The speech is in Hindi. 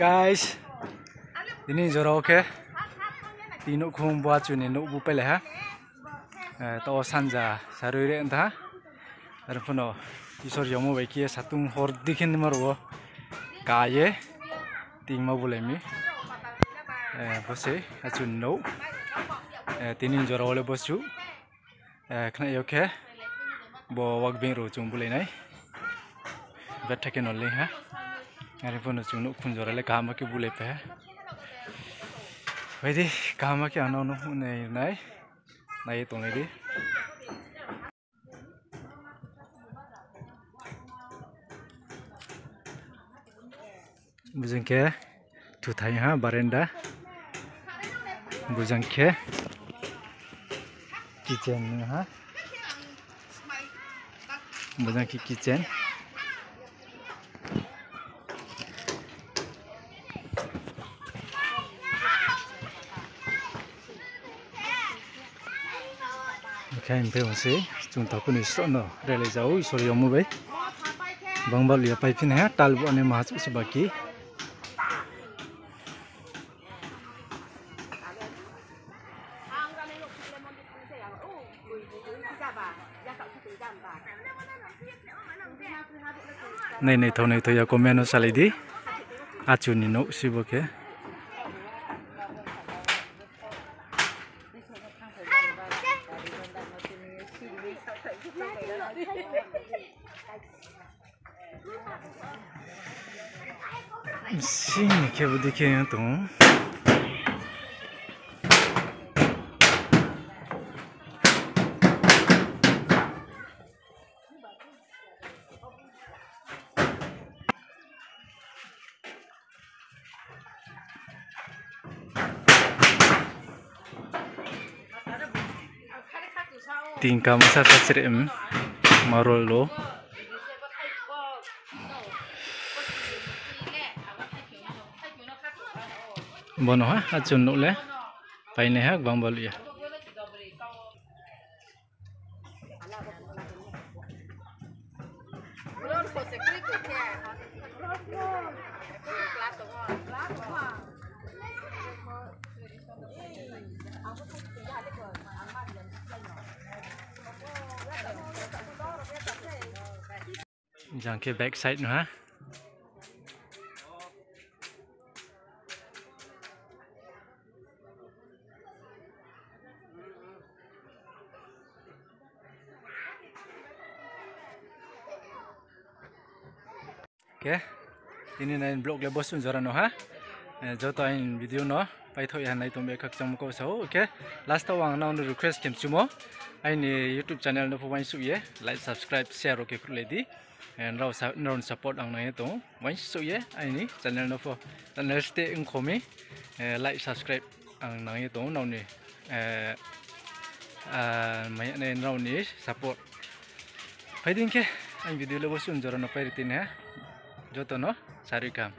गाइस दिन जोरोखे तीन खुम बुआ चुने नो बुपे लेह तो सानजा सारे और फ़ोन ईश्वर यमो बैक सातुम हर दिखिन मरबो गाए तीन बोलेमी बसे आचुन नौ तीन ज़ोर वाले बसु खाना योखे बो वक बेरो चुम बैठे नल्ले हाँ अरे बनोच खुन ज़ोर ले कहा कि बुले पे वही कहा कि अनु नाई नाइ तो नहीं बुजन के थुथाई हाँ बारेंडा बुजन के किचन हाँ बुजन की kitchen kain pe hose chung ta kuni so no rele jau isor yomu be bangba liya pai phin ha tal bu ane ma chu se baki nei nei thau nei thoya comment no eu vou de quem então? tingkah masa sa trim marollo. Bono ha? ha Acun nule, le. Paine ha? Bang balu ya? Ala ko se Jangan ke back side nu ha. Okay. Ini nain blog le bosun zara no ha. Joto ain video no pai tho ya nai tumbe khak cham ko so. Okay. Last to wang na request kem chumo. anh YouTube channel no phawain su ye. Like, subscribe, share okay krule lady and rau non support ang nai to wai su ye, ai ni channel no pho. Channel stay ing khomi. Eh, like, subscribe ang nai to nau ni eh ah, mai ne rau ni support. Phai din ke? Anh video le bosun jora no pai ritin ha joto no sarikam